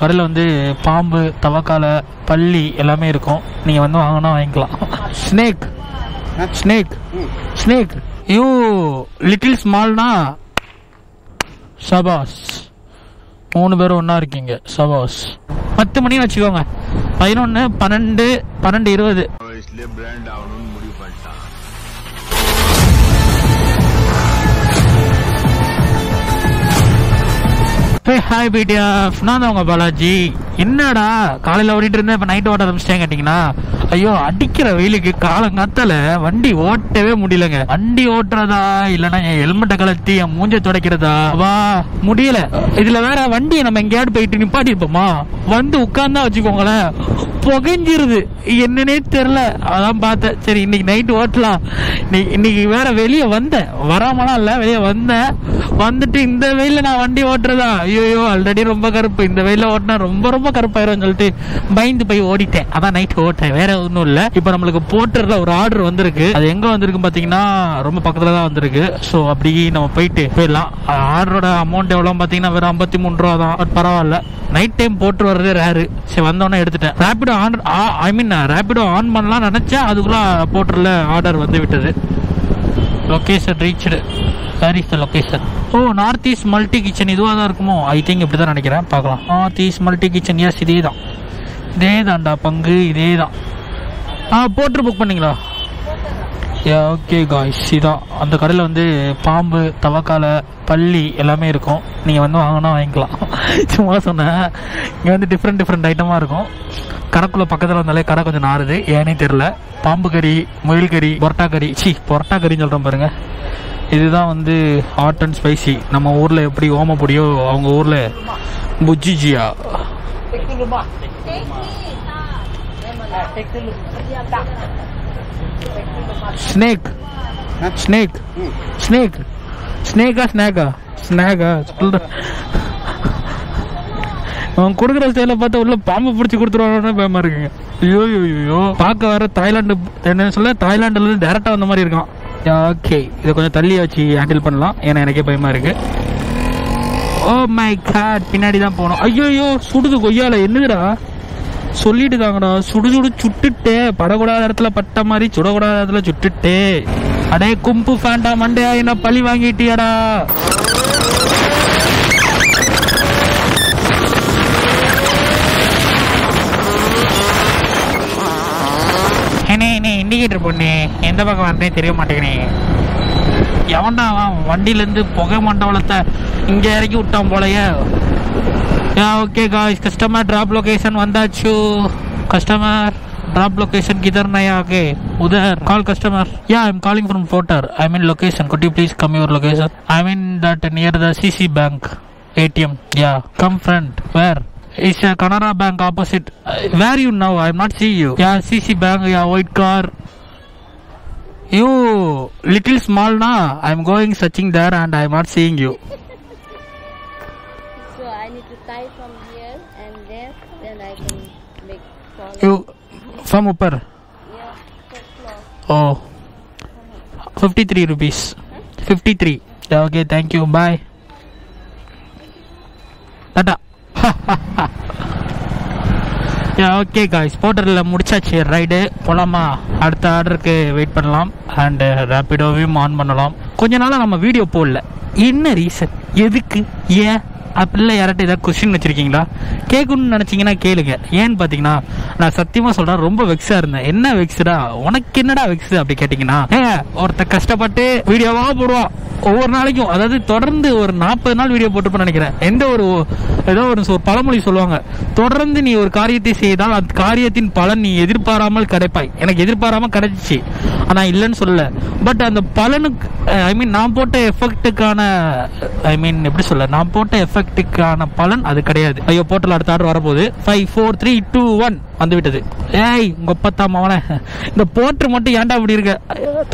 கடையில் வந்து பாம்பு தவக்காலை பள்ளி எல்லாமே இருக்கும். நீங்கள் வந்து வாங்கினா வாங்கிக்கலாம். Snake snake snake you little ஸ்மால்னா சபாஸ் மூணு பேரும் ஒன்றா இருக்கீங்க. சபாஸ் பத்து மணின்னு வச்சுக்கோங்க. பதினொன்று பன்னெண்டு பன்னெண்டு இருபது. ஹே ஹாய் பிடிஎஃப் நான் தான் உங்க பாலாஜி. என்னடா காலையில் ஓடிட்டு இருந்தேன் இப்போ நைட் ஓட்ட ஆரம்பிச்சிட்டேன் கேட்டிங்கன்னா ஐயோ அடிக்கிற வெயிலுக்கு காலங்காத்தால வண்டி ஓட்டவே முடியலங்க. வண்டி ஓட்டுறதா இல்லைன்னா என் ஹெல்மெட்டை கலத்தி என் மூஞ்ச துடைக்கிறதா? வா முடியல. இதுல வேற வண்டியை நம்ம எங்கேயாவது போயிட்டு நிப்பாட்டி இருப்போமா வந்து உட்கார்ந்தா வச்சுக்கோங்களேன். புகைஞ்சிருது. என்னன்னே தெரில அதான் பார்த்தேன். சரி இன்னைக்கு நைட்டு ஓட்டலாம். இன்னைக்கு இன்னைக்கு வேற வெளியே வந்தேன். வராமலாம் இல்லை வெளியே வந்தேன். வந்துட்டு இந்த வெயில நான் வண்டி ஓட்டுறதா? ஐயோ ஆல்ரெடி ரொம்ப கருப்பு. இந்த வெயில ஓட்டினா ரொம்ப ரொம்ப கருப்பாயிரும் சொல்லிட்டு பயந்து போய் ஓடிட்டேன். அதான் நைட் ஓட்டேன். வேற ஒன்றும் இல்லை. இப்போ நம்மளுக்கு போர்ட்டரில் ஒரு ஆர்டர் வந்திருக்கு. அது எங்க வந்திருக்கு பார்த்தீங்கன்னா ரொம்ப பக்கத்தில் தான் வந்திருக்கு. ஸோ அப்படி நம்ம போயிட்டு போயிடலாம். ஆர்டரோட அமௌண்ட் எவ்வளோ பார்த்தீங்கன்னா வெறும் ஐம்பத்தி மூணு ரூபா தான். பரவாயில்ல. நைட் டைம் போட்டு வர்றது ரேரு சரி வந்தோடனே எடுத்துட்டேன். Rapido on I mean Rapido on பண்ணலாம் நினச்சேன். அதுக்குள்ள போர்ட்டரில் ஆர்டர் வந்து விட்டது. Location reached where is the location oh north east multi kitchen இதுவாக தான் இருக்குமோ? ஐ திங்க் இப்படி தான் நினைக்கிறேன். பார்க்கலாம். North east multi kitchen yes இதே தான் இதே தான்டா பங்கு. இதே தான் ஆ போட்டு புக் பண்ணீங்களா? ஓகே காய்ஸ் இதான். அந்த கடையில் வந்து பாம்பு தவக்காலை பள்ளி எல்லாமே இருக்கும். நீங்கள் வந்து வாங்கினா வாங்கிக்கலாம். சும்மா சொன்னேன். இங்கே வந்து டிஃப்ரெண்ட் டிஃப்ரெண்ட் ஐட்டமாக இருக்கும். கடைக்குள்ளே பக்கத்தில் வந்தாலே கடை கொஞ்சம் நாறுது. ஏனே தெரில பாம்பு கறி முயல் கறி பொரோட்டா கறி. சி பொரட்டா கறின்னு சொல்கிறோம் பாருங்கள் இதுதான் வந்து ஹாட் அண்ட் ஸ்பைசி நம்ம ஊரில் எப்படி ஓமப்பொடியோ அவங்க ஊரில் புஜ்ஜிஜியா? ஸ்னேக் ஸ்னேக் ஸ்னேக் ஸ்னேக்கா ஸ்னேக்கா ஸ்னேக்கா சொல்ற அவன் கொடுக்குற ஸ்டைல பார்த்தா உள்ள பாம்பு பிடிச்சி கொடுத்துருவானு பயமா இருக்குங்க. ஐயோ ஐயோ, பார்க்க வர தாய்லாந்து என்ன சொல்ல தாய்லாந்துல இருந்து டேரக்டா வந்த மாதிரி இருக்கான். ஓகே இதை கொஞ்சம் தள்ளி வச்சு ஹேண்டில் பண்ணலாம். ஏன்னா எனக்கே பயமா இருக்கு. Oh ஓ மை காட் பின்னாடி தான் போகணும் ஐயோ ஐயோ சுடுது கொய்யால. என்னதுடா? சொல்லிட்டு தாங்கடா சுடு சுடு சுட்டுட்டே. படக்கூடாத இடத்துல பட்ட மாதிரி சுடக்கூடாத இடத்துல சுட்டுட்டே. அடே கும்பு ஃபேண்டா மண்டையா என்ன பழி வாங்கிட்டியாடா? இண்டிகேட்டர் பொண்ணு. எந்த பக்கம் வரனே தெரிய மாட்டேங்கிறே எவன்டா வண்டியிலேருந்து புகை மண்டபத்தை இங்கே இறக்கி விட்டான் போலயே. Yeah, okay guys, customer drop location vandachu. Customer drop location kidarna ya okay. Udhar, call customer. Yeah, I'm calling from Porter. I'm in location. Could you please come your location? I'm in that near the CC bank ATM. Yeah, come front. Where? It's a Canara bank opposite. Uh, where you now? I'm not see you. Yeah, CC bank. Yeah, white car. You little small na. I'm going searching there and I'm not seeing you. Fall. you from upper Yeah, first floor. Oh, 53 okay 53. Yeah, okay, thank you. Bye. Okay guys போர்ட்டரில் முடிச்சாச்சு. Ride போகலாமா அடுத்த ஆர்டருக்கு wait பண்ணலாம். And ரேப்பிடோவையும் on பண்ணலாம். கொஞ்ச நாளாக நம்ம video போடல. என்ன ரீசன் எதுக்கு? ஏன்? அப்படிலாம் யார்கிட்ட ஏதாவது கொஸ்டின் வச்சிருக்கீங்களா? கேட்கணும்னு நினச்சிங்கன்னா கேளுங்க. ஏன்னு பார்த்தீங்கன்னா நான் சத்தியமாக சொல்கிறேன் ரொம்ப வெக்ஸாக இருந்தேன். என்ன வெக்ஸுடா உனக்கு என்னடா வெக்ஸ் அப்படி கேட்டிங்கன்னா ஒருத்த கஷ்டப்பட்டு வீடியோவாக போடுவான். ஒவ்வொரு நாளைக்கும் அதாவது தொடர்ந்து ஒரு நாற்பது நாள் வீடியோ போட்டுப்பேன் நினைக்கிறேன். எந்த ஒரு ஏதோ ஒரு ஒரு பழமொழி சொல்லுவாங்க. தொடர்ந்து நீ ஒரு காரியத்தை செய்தால் அந்த காரியத்தின் பலன் நீ எதிர்பாராமல் கிடைப்பாய். எனக்கு எதிர்பாராமல் கிடைச்சிச்சு. ஆனால் இல்லைன்னு சொல்லல. பட் அந்த பலனுக்கு ஐ மீன் நான் போட்ட எஃபெக்ட்டுக்கான ஐ மீன் எப்படி சொல்ல நான் போட்ட எஃபெக்ட்டுக்கான பலன் அது கிடையாது. ஐயோ போட்டல் அடுத்த ஆர்டர் வரப்போகுது. Five four three two one வந்து விட்டது ஏய் உங்க ஒப்பத்தாம அவனை. இந்த போட்டு மட்டும் ஏன்டா அப்படி இருக்க?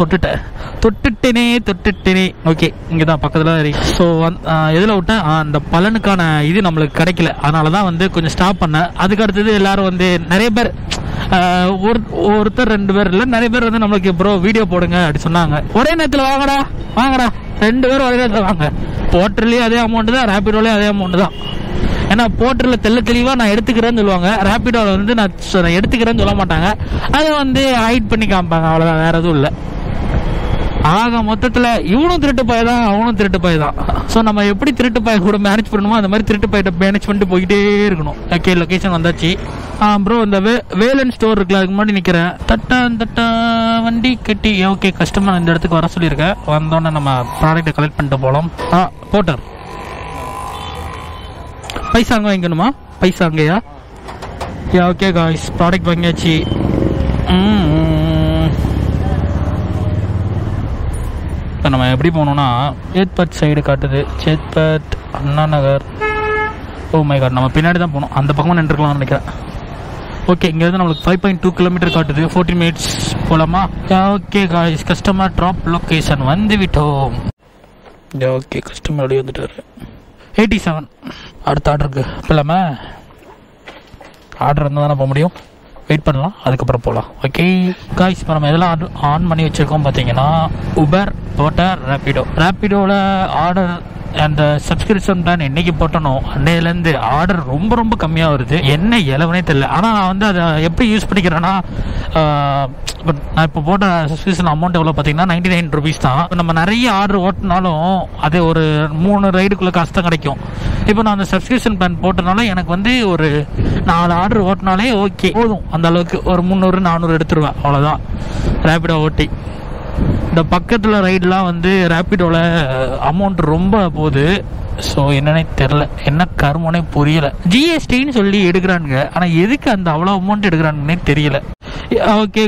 தொட்டுட்டேன் தொட்டுட்டேனே. தொட்டுட்டேனே ஓகே இங்கே தான் பக்கத்தில் ஸோ எதில் விட்டேன்? அந்த பலனுக்கான இது நம்மளுக்கு கிடைக்கல. அதனால தான் வந்து கொஞ்சம் ஸ்டாப் பண்ணேன். அதுக்கு அடுத்தது எல்லாரும் வந்து நிறைய பேர் ஒரு ஒருத்தர் ரெண்டு பேர் இல்லை நிறைய பேர் வந்து நம்மளுக்கு ப்ரோ வீடியோ போடுங்க அப்படி சொன்னாங்க. ஒரே நேரத்தில் வாங்கடா வாங்கடா. ரெண்டு பேரும் ஒரே நேரத்தில் வாங்க. போர்ட்டர்லேயும் அதே அமௌண்ட் தான் ரேபிடோலேயும் அதே அமௌண்ட் தான். ஏன்னா போர்ட்டரில் தெள்ள தெளிவாக நான் எடுத்துக்கிறேன்னு சொல்லுவாங்க. ரேப்பிடோவில் வந்து நான் சொ- எடுத்துக்கிறேன்னு சொல்ல மாட்டாங்க. அதை வந்து ஹைட் பண்ணி காமிப்பாங்க. அவ்வளோதான் வேற எதுவும் இல்லை. ஆக மொத்தத்தில் இவனும் திருட்டு பாய் தான் அவனும் திருட்டு பாய் தான். ஸோ நம்ம எப்படி திருட்டு பாய் கூட மேனேஜ் பண்ணணுமோ அந்த மாதிரி திருட்டு பாயிட்ட மேனேஜ் பண்ணிட்டு போயிட்டே இருக்கணும். ஓகே லொக்கேஷன் வந்தாச்சு. ஆ ப்ரோ இந்த வே வேலன் ஸ்டோர் இருக்குல்ல அதுக்கு முன்னாடி நிற்கிறேன் தட்டா தட்டா வண்டி கட்டி. ஓகே கஸ்டமர் இந்த இடத்துக்கு வர சொல்லியிருக்கேன் வந்தோடனே நம்ம ப்ராடக்ட்டை கலெக்ட் பண்ணிட்டு போகலாம் ஆ போட்டர். பைசா அங்கே வாங்கிக்கணுமா? பைசா அங்கேயா? யா ஓகே காய்ஸ் ப்ராடக்ட் வாங்கியாச்சு. இப்போ நம்ம எப்படி போகணுன்னா சேத்பட் சைடு காட்டுது. Chetpet Anna Nagar. Oh my god நம்ம பின்னாடி தான் போகணும். அந்த பக்கமாக நின்றுக்கலாம்னு நினைக்கிறேன். ஓகே இங்கேருந்து நம்மளுக்கு ஃபைவ் பாயிண்ட் டூ கிலோமீட்டர் காட்டுது. ஃபோர்டீன் மினிட்ஸ் போகலாமா okay guys customer drop location வந்து விட்டோம். ஓகே கஸ்டமர் அப்படியே வந்துட்டாரு. எயிட்டி செவன் அடுத்த ஆர்டருக்கு போகலாமா ஆர்டர் இருந்தால் தானே போக முடியும். வெயிட் பண்ணலாம். அதுக்கப்புறம் போகலாம் ஓகே காய்ஸ் இப்போ நம்ம எதெல்லாம் ஆன் பண்ணி வச்சுருக்கோம் பார்த்தீங்கன்னா உபர் போட்டர் ரேப்பிடோ ரேப்பிடோவில் ஆர்டர் அந்த சப்ஸ்கிரிப்ஷன் பிளான் என்னைக்கு போட்டனோ அன்னையிலேருந்து ஆர்டர் ரொம்ப ரொம்ப கம்மியாக வருது. என்ன இலவனே தெரியல. ஆனால் நான் வந்து அதை எப்படி யூஸ் பண்ணிக்கிறேன்னா இப்போ நான் இப்போ போட்ட சப்ஸ்கிரிப்ஷன் அமௌண்ட் எவ்வளோ பார்த்தீங்கன்னா நைன்டி நைன் ருபீஸ் தான் நம்ம நிறைய ஆர்டர் ஓட்டினாலும் அது ஒரு மூணு ரைடுக்குள்ளே காசு தான் கிடைக்கும். இப்போ நான் அந்த சப்ஸ்கிரிப்ஷன் பிளான் போட்டனால எனக்கு வந்து ஒரு நாலு ஆர்டர் ஓட்டினாலே ஓகே போதும். அந்த அளவுக்கு ஒரு முந்நூறு நானூறு எடுத்துருவேன். அவ்வளோதான் ரேப்பிடோ ஓட்டி. இந்த பக்கத்தில் ரைடெலாம் வந்து ரேப்பிடோவில் அமௌண்ட் ரொம்ப போகுது. ஸோ என்னன்னே தெரில என்ன கருமனே புரியல. ஜிஎஸ்டின்னு சொல்லி எடுக்கிறானுங்க. ஆனால் எதுக்கு அந்த அவ்வளோ அமௌண்ட் எடுக்கிறானுங்கன்னே தெரியல. ஓகே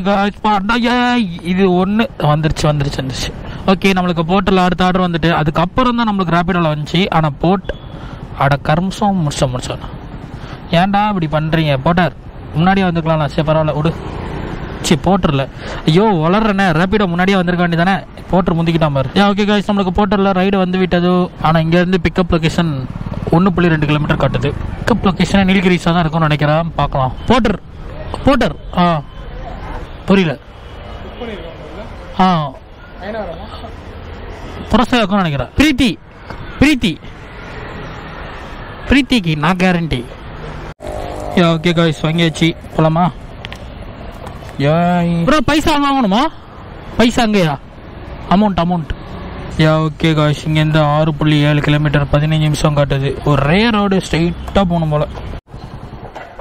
இது ஒன்று வந்துருச்சு வந்துருச்சு வந்துருச்சு. ஓகே நம்மளுக்கு போட்டில் அடுத்த ஆர்டர் வந்துட்டு. அதுக்கப்புறம் தான் நம்மளுக்கு ரேப்பிடோவில் வந்துச்சு. ஆனால் போட் அட கர்மசம் முடிச்சோம் முடிச்சோம் ஏன்டா இப்படி பண்ணுறீங்க போட்டார். முன்னாடியே வந்துக்கலாம்ல. சரி பரவாயில்ல விடு. சி போட்டரில் ஐயோ வளர்றேண்ணே ரேப்பிடோ முன்னாடியே வந்திருக்க வேண்டியதானே? போட்டர் முந்திக்கிட்டா பாரு. ஏன் ஓகே காய்ஸ் நம்மளுக்கு போட்டரில் ரைடு வந்து விட்டது. ஆனால் இங்கேருந்து பிக்கப் லொக்கேஷன் ஒன்று புள்ளி ரெண்டு கிலோமீட்டர் காட்டுது. பிக்கப் லொக்கேஷன் நீலகிரிஸாக தான் இருக்கும்னு நினைக்கிறேன். பார்க்கலாம். போட்டர். போட்டர். ஆ. புரியல. ஆ. புரசா இருக்கும்னு நினைக்கிறேன். பிரீத்தி. பிரீத்தி. பிரீத்திக்கு நான் கேரண்டி ஓகே காய்ஸ் வாங்கியாச்சு. போலாமா? ப்ரோ பைசா வாங்கணுமா? பைசா அங்கேயா? அமௌண்ட் அமௌண்ட் யா ஓகே காய்ஸ் இங்கேருந்து ஆறு புள்ளி ஏழு கிலோமீட்டர் பதினஞ்சு நிமிஷம் காட்டுது. ஒரு ரோடு ஸ்ட்ரைட்டாக போகணும் போல.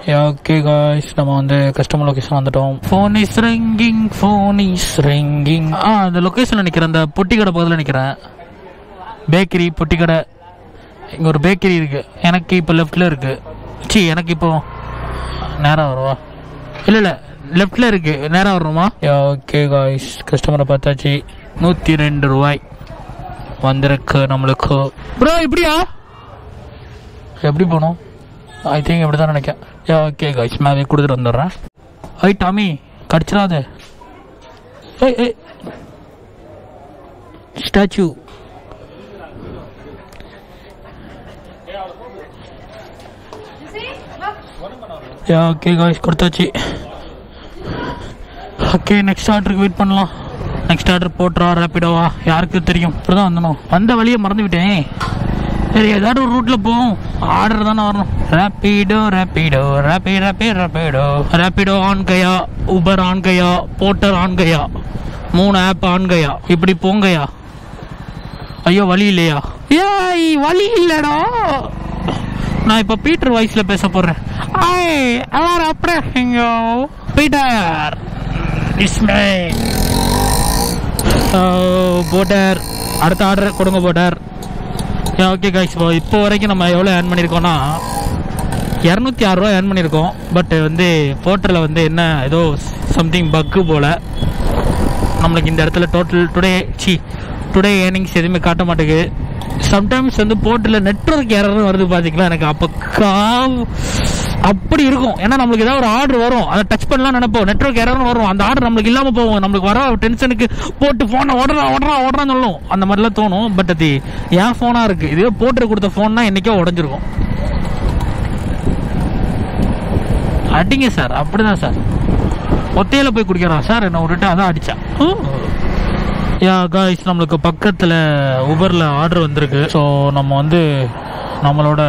யா ஓகே காய்ஸ் நம்ம வந்து கஸ்டமர் லொகேஷன் வந்துட்டோம். Phone is ringing phone is ringing ஆ அந்த லொகேஷனில் நிற்கிறேன் அந்த பொட்டி கடை பக்கத்தில் நிற்கிறேன் பேக்கரி பொட்டி கடை இங்கே ஒரு பேக்கரி இருக்கு. எனக்கு இப்போ லெஃப்டில் இருக்கு. சி எனக்கு இப்போ நேரம் வருவா? இல்லை இல்லை. லெஃப்டில் இருக்கு. நேரம் வரணுமா? ஓகே காய்ஸ் கஸ்டமரை பார்த்தாச்சு. நூற்றி ரெண்டு ரூபாய் வந்திருக்கு நம்மளுக்கு. ப்ரோ இப்படியா? எப்படி போகணும்? ஐ திங்க் இப்படி தான் நினைக்கிறேன் ஓகே காய்ஸ் மேலே கொடுத்துட்டு வந்துடுறேன். ஐ டாமி கடிச்சிடாத. ஏய் ஏய். ஸ்டாச்சு யா ஓகே காய்ஸ் கொடுத்தாச்சு. ஓகே நெக்ஸ்ட் ஆர்டருக்கு வெயிட் பண்ணலாம். நெக்ஸ்ட் ஆர்டர் போட்டுறா ரேப்பிடோவா யாருக்கு தெரியும்? இப்படிதான் வந்தணும் வந்த வழியை மறந்து விட்டேன் சரி ஏதாவது ஒரு ரூட்ல போவோம். ஆர்டர் தானே வரணும். ரேப்பிடோ ரேப்பிடோ ரேப்பி ரேப்பி ரேப்பிடோ ரேப்பிடோ ஆன் கயா உபர் ஆன் கயா போட்டர் ஆன் கயா மூணு ஆப் ஆன் கயா. இப்படி போங்கயா ஐயோ வழி இல்லையா? ஏய் வழி இல்லடா. நான் இப்போ பீட்டர் வாய்ஸ்ல பேச போறேன். ஐ எல்லாரும் அப்படியே பீட்டர் டிஸ்மே மீ போட்டர் அடுத்த ஆர்டர் கொடுங்க போட்டர் ஓகே காய்ஸ் இப்போ இப்போ வரைக்கும் நம்ம எவ்வளோ ஏர்ன் பண்ணியிருக்கோம்னா இரநூத்தி ஆறு ரூபா ஏர்ன் பண்ணியிருக்கோம். பட் வந்து போர்ட்டரில் வந்து என்ன ஏதோ சம்திங் பக்கு போல். நம்மளுக்கு இந்த இடத்துல total today see today earnings எதுவுமே காட்ட மாட்டேங்குது. சம்டைம்ஸ் வந்து போர்ட்டில் நெட்ஒர்க் எரர்னு வருது பார்த்தீங்களா எனக்கு அப்போ கா அப்படி இருக்கும். ஏன்னா நம்மளுக்கு ஏதாவது ஒரு ஆர்டர் வரும். அதை டச் பண்ணலாம் நினைப்போம். நெட்ஒர்க் எரர்னு வரும். அந்த ஆர்டர் நம்மளுக்கு இல்லாமல் போகும். நம்மளுக்கு வர டென்ஷனுக்கு போட்டு ஃபோனை ஓடுறா ஓடுறா ஓடுறான்னு சொல்லும். அந்த மாதிரிலாம் தோணும். பட் அது ஏன் ஃபோனாக இருக்குது இதுவே போட்டு கொடுத்த ஃபோன்னா என்னைக்கோ உடஞ்சிருக்கும். அடிங்க சார் அப்படிதான் சார் ஒத்தையில போய் குடிக்கிறான் சார் என்ன விட்டுட்டு அதான் அடிச்சான் யா காய்ஸ் நம்மளுக்கு பக்கத்தில் உபரில் ஆர்டர் வந்திருக்கு. ஸோ நம்ம வந்து நம்மளோட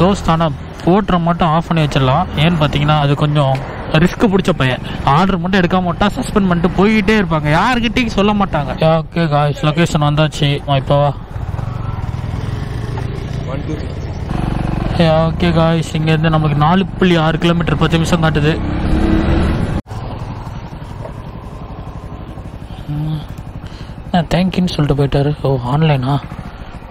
தோஸ்தான ஓட்டுற மட்டும் ஆஃப் பண்ணி வச்சிடலாம். ஏன்னு பார்த்தீங்கன்னா அது கொஞ்சம் ரிஸ்க் பிடிச்ச பையன். ஆர்டர் மட்டும் எடுக்காம விட்டா சஸ்பெண்ட் பண்ணிட்டு போய்கிட்டே இருப்பாங்க. யாருக்கிட்டையும் சொல்ல மாட்டாங்க. ஓகே காய்ஸ் லொக்கேஷன் வந்தாச்சு. இப்போ வா. ஓகே காய்ஸ் இங்கேருந்து நமக்கு நாலு புள்ளி ஆறு கிலோமீட்டர் பத்து நிமிஷம் காட்டுது. தேங்க்யூன்னு சொல்லிட்டு போயிட்டாரு. ஓ ஆன்லைனா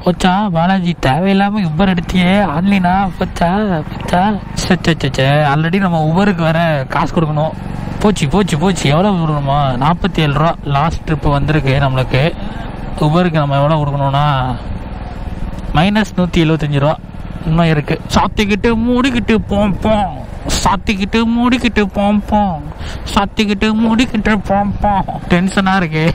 போச்சா? பாலாஜி தேவையில்லாமல் உபர் எடுத்தியே. ஆன்லைனா போச்சா? போச்சா? சச்சே ஆல்ரெடி நம்ம உபருக்கு வேற காசு கொடுக்கணும். போச்சு போச்சு போச்சு. எவ்வளோ கொடுக்கணுமா? நாற்பத்தி ஏழு ரூபா லாஸ்ட் ட்ரிப்பு வந்திருக்கு நம்மளுக்கு. உபருக்கு நம்ம எவ்வளோ கொடுக்கணும்னா மைனஸ் நூற்றி எழுபத்தஞ்சு ரூபா. இன்னும் இருக்குது சாத்திக்கிட்டு மூடிக்கிட்டு போம் போம். சாத்திக்கிட்டு மூடிக்கிட்டு போம் சாத்திக்கிட்டு மூடிக்கிட்டு போம்போம் டென்ஷனா இருக்கு.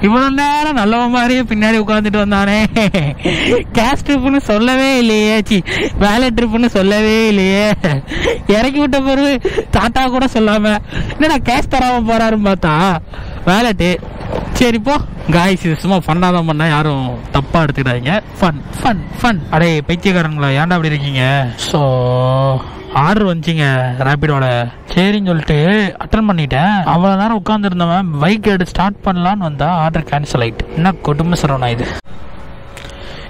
இவ்வளவு நேரம் நல்லவன் மாதிரியே பின்னாடி உட்காந்துட்டு வந்தானே. கேஸ் ட்ரிப்னு சொல்லவே இல்லையே. சி வேலை ட்ரிப்னு சொல்லவே இல்லையே. இறக்கி விட்ட பிறகு தாத்தா கூட சொல்லாம என்னடா கேஷ் தராம போறாருன்னு பார்த்தா? வேலட்டு சரி போ. காய்ஸ் இது சும்மா ஃபன்னாக தான் பண்ண. யாரும் தப்பா எடுத்துக்கிடாதீங்க ஃபன் ஃபன் ஃபன் அடே பைத்தியக்காரங்களா? ஏன்டா அப்படி இருக்கீங்க? ஸோ ஆர்டர் வந்துச்சிங்க ரேபிடோட சரின்னு சொல்லிட்டு அட்டன் பண்ணிட்டேன். அவ்வளோ நேரம் உட்காந்துருந்தவன் பைக் எடுத்து ஸ்டார்ட் பண்ணலான்னு வந்தா ஆர்டர் கேன்சல் ஆயிட்டு. என்ன கொடுமை சரவணா இது?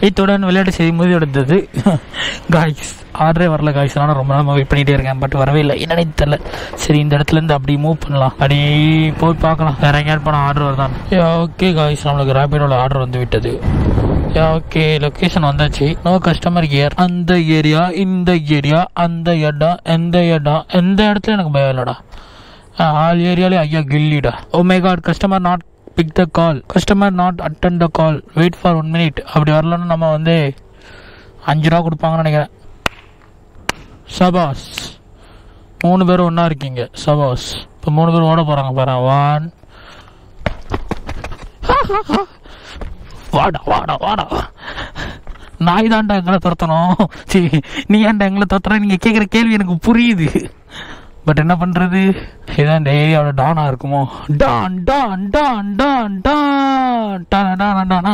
இத்துடன் விளையாட்டு செய்தி முடிவடைந்தது. காய்ஸ் ஆர்டரே வரல காய்ஸ் ஆனால் ரொம்ப நாள் வெயிட் பண்ணிகிட்டே இருக்கேன் பட் வரவே இல்லை. என்னன்னு தெரியல. சரி இந்த இடத்துல இருந்து அப்படி மூவ் பண்ணலாம். அப்படி போய் பார்க்கலாம். வேற எங்கேயாவது போனால் ஆர்டர் வருதான் ஓகே காய்ஸ் நம்மளுக்கு ரேபிடோட ஆர்டர் வந்து விட்டது. ஓகே லொக்கேஷன் வந்தாச்சு. நோ கஸ்டமர் கேர் அந்த ஏரியா இந்த ஏரியா அந்த இடம் எந்த இடம் எந்த இடத்துல எனக்கு பயம் இல்லைடா? ஆல் ஏரியாலே ஐயா கில்லிடா. ஓ my god customer not pick the call customer not attend the call wait for one minute அப்படி வரலன்னு நம்ம வந்து அஞ்சு ரூபா கொடுப்பாங்கன்னு நினைக்கிறேன். சபாஸ் மூணு பேரும் ஒன்றா இருக்கீங்க. சபாஸ் இப்போ மூணு பேரும் ஓட போகிறாங்க பாரு. ஒன் வாடா வாடா வாடா. நாய் தான்டா எங்களை துரத்தணும். சரி நீ ஏன்டா எங்களை துரத்துற? நீங்கள் கேட்குற கேள்வி எனக்கு புரியுது. பட் என்ன பண்ணுறது இதான் டெய்லியோட டானா இருக்குமோ? டான் டான் டான் டான் டான் டானா டானா டானா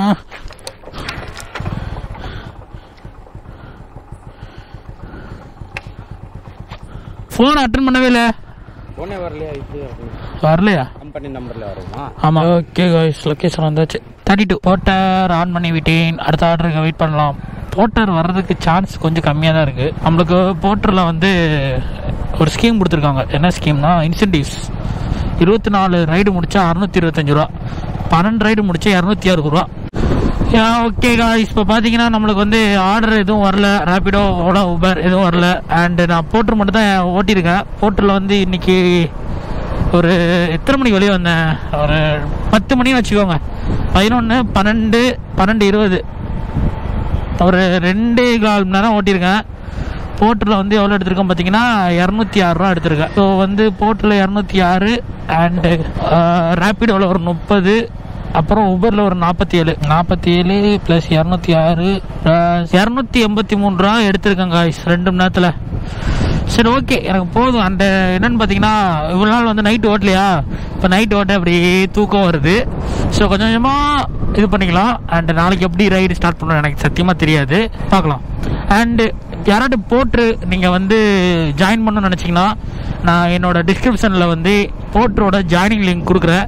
ஃபோன் அட்டன் பண்ணவே இல்லை. போனே வரலையா இப்படியே வரலையா? கம்பெனி நம்பர்ல வருமா? ஆமா. ஓகே காய்ஸ் லொக்கேஷன் வந்தாச்சு. தேர்ட்டி டூ போட்டர் ஆன் பண்ணி விட்டேன். அடுத்த ஆர்டருக்கு வெயிட் பண்ணலாம். போட்டர் வர்றதுக்கு சான்ஸ் கொஞ்சம் கம்மியாக தான் இருக்குது நம்மளுக்கு போட்டரில் வந்து ஒரு ஸ்கீம் கொடுத்துருக்காங்க. என்ன ஸ்கீம்னா இன்சென்டிவ்ஸ் இருபத்தி நாலு ரைடு முடித்தா அறுநூத்தி இருபத்தஞ்சு ரூபா. பன்னெண்டு ரைடு முடித்தா இரநூத்தி அறுபது ரூபா. ஓகே காய்ஸ் இப்போ பார்த்தீங்கன்னா நம்மளுக்கு வந்து ஆர்டர் எதுவும் வரல. ரேப்பிடோ ஓலா உபர் எதுவும் வரல. அண்டு நான் போட்டர் மட்டும் தான் ஓட்டியிருக்கேன். போட்டரில் வந்து இன்னைக்கு ஒரு எத்தனை மணிக்கு வெளியே வந்தேன்? ஒரு பத்து மணின்னு வச்சுக்கோங்க. பதினொன்று பன்னெண்டு பன்னெண்டு இருபது. ஒரு ரெண்டு கால் மணி நேரம் ஓட்டியிருக்கேன் போர்ட்டில் வந்து எவ்வளோ எடுத்திருக்கேன் பார்த்தீங்கன்னா இரநூத்தி ஆறுரூவா எடுத்திருக்கேன் ஸோ வந்து போர்ட்டில் இரநூத்தி ஆறு அண்டு ரேப்பிடோவில் ஒரு முப்பது அப்புறம் உபரில் ஒரு நாற்பத்தி ஏழு. நாற்பத்தி ஏழு ப்ளஸ் இரநூத்தி ஆறு இரநூத்தி எண்பத்தி மூணு ரூபா எடுத்திருக்கேன் காய்ஸ் ரெண்டு மணி நேரத்தில். சரி ஓகே எனக்கு போதும். அந்த என்னன்னு பார்த்தீங்கன்னா இவ்வளோ நாள் வந்து நைட் ஓட்டலையா? இப்போ நைட் ஓட்ட அப்படியே தூக்கம் வருது. ஸோ கொஞ்சம் கொஞ்சமாக இது பண்ணிக்கலாம். அண்ட் நாளைக்கு எப்படி ரைடு ஸ்டார்ட் பண்ணணும் எனக்கு சத்தியமாக தெரியாது. பார்க்கலாம். அண்டு யாராவது போட்டு நீங்கள் வந்து ஜாயின் பண்ணணும்னு நினச்சிங்கன்னா நான் என்னோட டிஸ்கிரிப்ஷனில் வந்து போட்டரோட ஜாயினிங் லிங்க் கொடுக்குறேன்.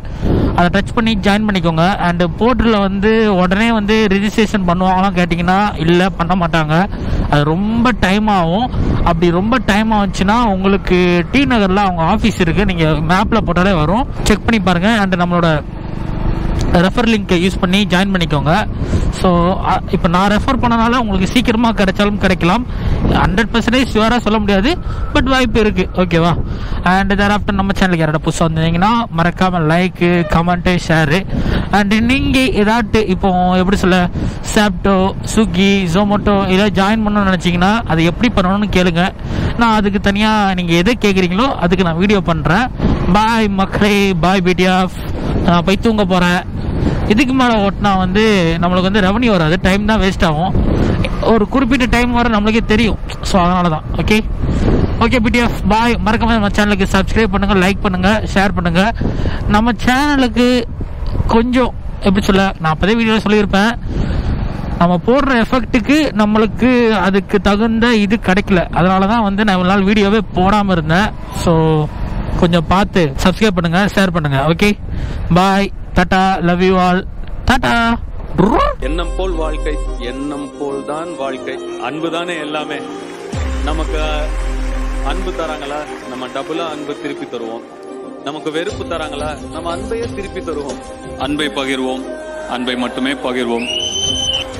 அதை டச் பண்ணி ஜாயின் பண்ணிக்கோங்க. அண்டு போர்ட்டலில் வந்து உடனே வந்து ரிஜிஸ்ட்ரேஷன் பண்ணுவாங்களாம் கேட்டிங்கன்னா இல்லை பண்ண மாட்டாங்க. அது ரொம்ப டைம் ஆகும். அப்படி ரொம்ப டைம் ஆச்சுன்னா உங்களுக்கு டி நகரில் அவங்க ஆஃபீஸ் இருக்குது நீங்கள் மேப்பில் போட்டாலே வரும். செக் பண்ணி பாருங்கள் அண்டு நம்மளோட ரெஃபர் லிங்க்கை யூஸ் பண்ணி ஜாயின் பண்ணிக்கோங்க. ஸோ இப்போ நான் ரெஃபர் பண்ணனால உங்களுக்கு சீக்கிரமாக கிடைச்சாலும் கிடைக்கலாம். ஹண்ட்ரட் பர்சன்டேஜ் ஷுவராக சொல்ல முடியாது பட் வாய்ப்பு இருக்குது ஓகேவா அண்ட் தேர் ஆஃப்டர் நம்ம சேனலுக்கு யாரோட புதுசாக வந்தீங்கன்னா மறக்காமல் லைக்கு கமெண்ட்டு ஷேரு அண்ட் நீங்கள் ஏதாட்டு இப்போ எப்படி சொல்ல சாப்டோ ஸ்விக்கி ஜொமேட்டோ ஏதாவது ஜாயின் பண்ணணும்னு நினச்சிங்கன்னா அதை எப்படி பண்ணணும்னு கேளுங்க. நான் அதுக்கு தனியாக நீங்கள் எதை கேட்குறீங்களோ அதுக்கு நான் வீடியோ பண்ணுறேன் பாய் மக்களே பாய் பிடியா நான் போய் தூங்க போகிறேன் இதுக்கு மேலே ஓட்டினா வந்து நம்மளுக்கு வந்து ரெவன்யூ வராது டைம் தான் வேஸ்ட் ஆகும். ஒரு குறிப்பிட்ட டைம் வர நம்மளுக்கே தெரியும். ஸோ அதனால தான் ஓகே ஓகே பிடிஎஃப் பாய் மறக்காம நம்ம சேனலுக்கு சப்ஸ்கிரைப் பண்ணுங்கள் லைக் பண்ணுங்கள் ஷேர் பண்ணுங்கள் நம்ம சேனலுக்கு கொஞ்சம் எப்படி சொல்ல நான் அப்போதே வீடியோவில் சொல்லியிருப்பேன். நம்ம போடுற எஃபெக்ட்டுக்கு நம்மளுக்கு அதுக்கு தகுந்த இது கிடைக்கல. அதனால தான் வந்து நான் இவ்வளவு நாள் வீடியோவே போடாமல் இருந்தேன். ஸோ கொஞ்சம் பார்த்து சப்ஸ்கிரைப் பண்ணுங்கள் ஷேர் பண்ணுங்கள் okay bye tata love you all tata. எண்ணம் போல் வாழ்க்கை எண்ணம் போல் தான் வாழ்க்கை. அன்பு தானே எல்லாமே. நமக்கு அன்பு தராங்களா? நம்ம டபுளா அன்பு திருப்பி தருவோம். நமக்கு வெறுப்பு தராங்களா? நம்ம அன்பையே திருப்பி தருவோம். அன்பை பகிர்வோம். அன்பை மட்டுமே பகிர்வோம்.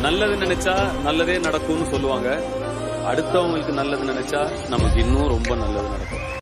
நல்லது நினைச்சா நல்லதே நடக்கும்னு சொல்லுவாங்க. அடுத்தவங்களுக்கு நல்லது நினைச்சா நமக்கு இன்னும் ரொம்ப நல்லது நடக்கும்.